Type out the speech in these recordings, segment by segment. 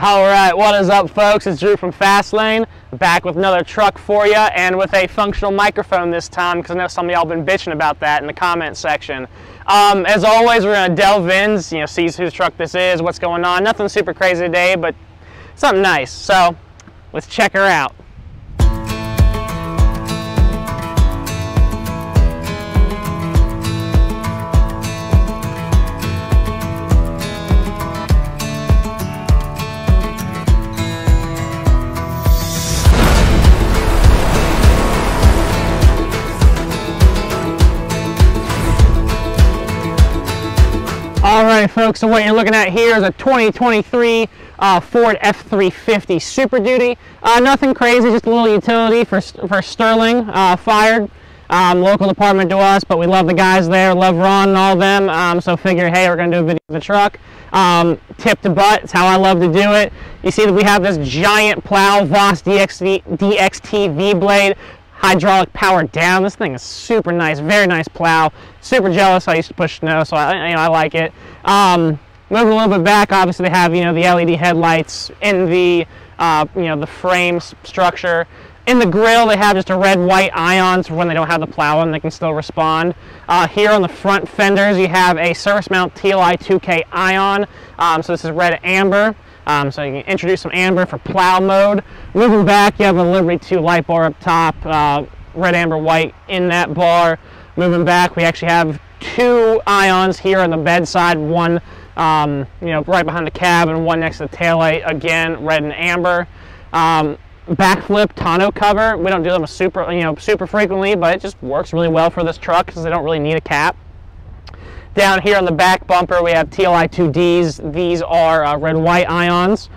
All right, what is up, folks? It's Drew from Fastlane, back with another truck for you, and with a functional microphone this time, because I know some of y'all been bitching about that in the comment section. Um, as always, we're gonna delve in, you know, see whose truck this is, what's going on. Nothing super crazy today, but something nice. So, let's check her out. Right, folks, so what you're looking at here is a 2023 uh, Ford F350 Super Duty. Uh, nothing crazy, just a little utility for, for Sterling uh, fired. Um, local department to us, but we love the guys there, love Ron and all them, um, so figure, hey, we're going to do a video of the truck. Um, tip to butt, it's how I love to do it. You see that we have this giant plow, Boss DXT, DXT V-blade hydraulic power down. This thing is super nice, very nice plow. Super jealous. I used to push snow, so I, you know, I like it. Um, moving a little bit back, obviously they have you know the LED headlights in the uh, you know the frame structure. In the grill, they have just a red white ions for when they don't have the plow and they can still respond. Uh, here on the front fenders, you have a surface mount TLI 2K ion. Um, so this is red amber. Um, so you can introduce some amber for plow mode. Moving back, you have a Liberty 2 light bar up top, uh, red, amber, white in that bar. Moving back, we actually have two ions here on the bedside, one um, you know, right behind the cab and one next to the taillight, again, red and amber. Um, backflip tonneau cover, we don't do them super, you know, super frequently, but it just works really well for this truck because they don't really need a cap. Down here on the back bumper, we have TLI2Ds. These are uh, red white ions.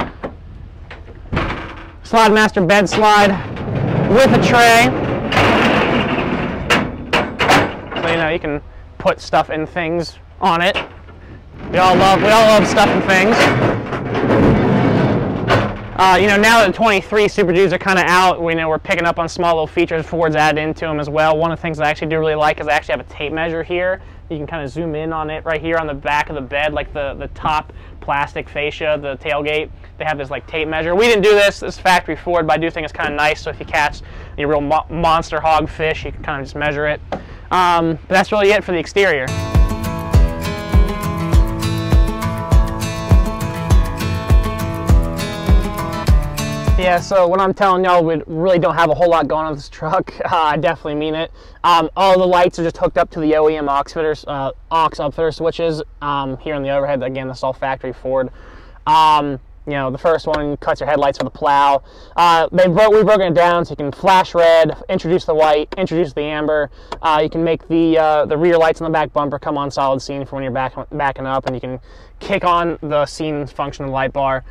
Slide master bed slide with a tray. So you know you can put stuff and things on it. We all love we all love stuff and things. Uh, you know, now that the 23 Super Dudes are kind of out, we know we're picking up on small little features Ford's added into them as well. One of the things I actually do really like is I actually have a tape measure here. You can kind of zoom in on it right here on the back of the bed, like the, the top plastic fascia, the tailgate. They have this like tape measure. We didn't do this, this factory Ford, but I do think it's kind of nice. So if you catch a real mo monster hog fish, you can kind of just measure it. Um, but that's really it for the exterior. Yeah, so what I'm telling y'all, we really don't have a whole lot going on this truck. Uh, I definitely mean it. Um, all the lights are just hooked up to the OEM aux, fitters, uh, upfitter switches um, here on the overhead. Again, this is all factory Ford. Um, you know, the first one cuts your headlights for the plow. Uh, they broke, we've broken it down so you can flash red, introduce the white, introduce the amber. Uh, you can make the uh, the rear lights on the back bumper come on solid scene for when you're back, backing up, and you can kick on the scene function of the light bar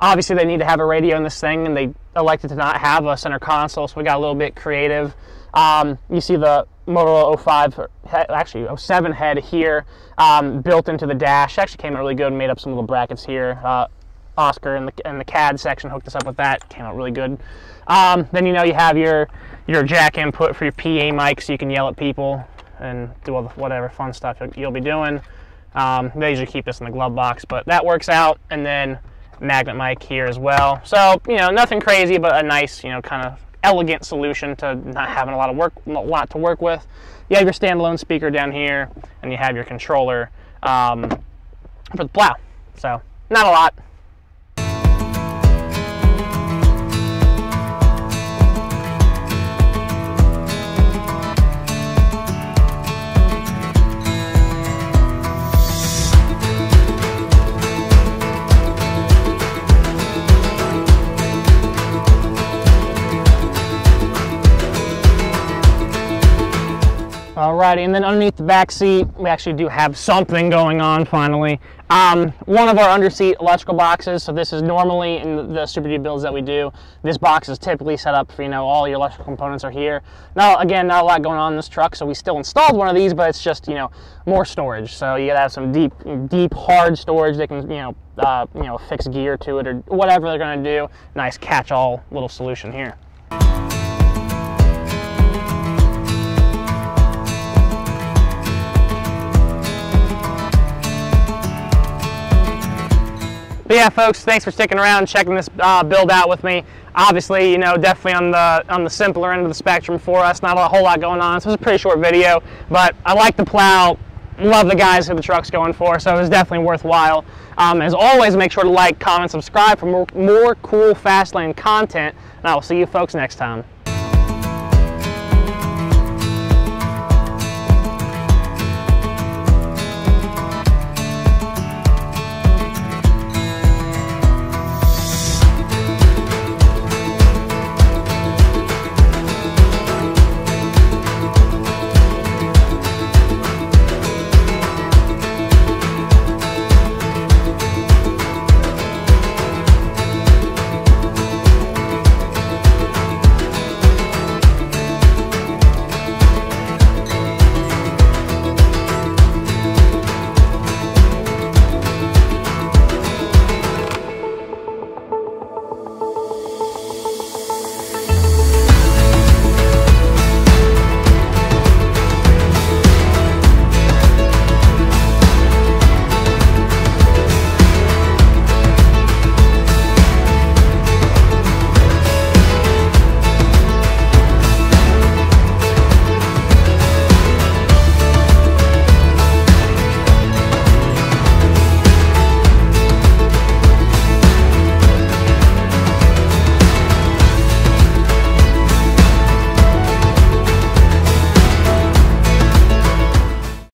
obviously they need to have a radio in this thing and they elected to not have a center console so we got a little bit creative. Um, you see the Motorola 05 actually 07 head here um, built into the dash. Actually came out really good and made up some little brackets here. Uh, Oscar and the, and the CAD section hooked us up with that came out really good. Um, then you know you have your your jack input for your PA mic so you can yell at people and do all the whatever fun stuff you'll be doing. Um, they usually keep this in the glove box but that works out. And then magnet mic here as well. So, you know, nothing crazy, but a nice, you know, kind of elegant solution to not having a lot of work, a lot to work with. You have your standalone speaker down here, and you have your controller um, for the plow. So, not a lot. Alrighty, and then underneath the back seat, we actually do have something going on finally. Um, one of our underseat electrical boxes, so this is normally in the Super Duty builds that we do, this box is typically set up for, you know, all your electrical components are here. Now, again, not a lot going on in this truck, so we still installed one of these, but it's just, you know, more storage. So you gotta have some deep, deep, hard storage that can, you know, uh, you know, fix gear to it or whatever they're gonna do. Nice catch-all little solution here. But yeah, folks, thanks for sticking around and checking this uh, build out with me. Obviously, you know, definitely on the on the simpler end of the spectrum for us. Not a whole lot going on, so it's a pretty short video. But I like the plow. Love the guys who the truck's going for, so it was definitely worthwhile. Um, as always, make sure to like, comment, subscribe for more, more cool Fastlane content, and I will see you folks next time.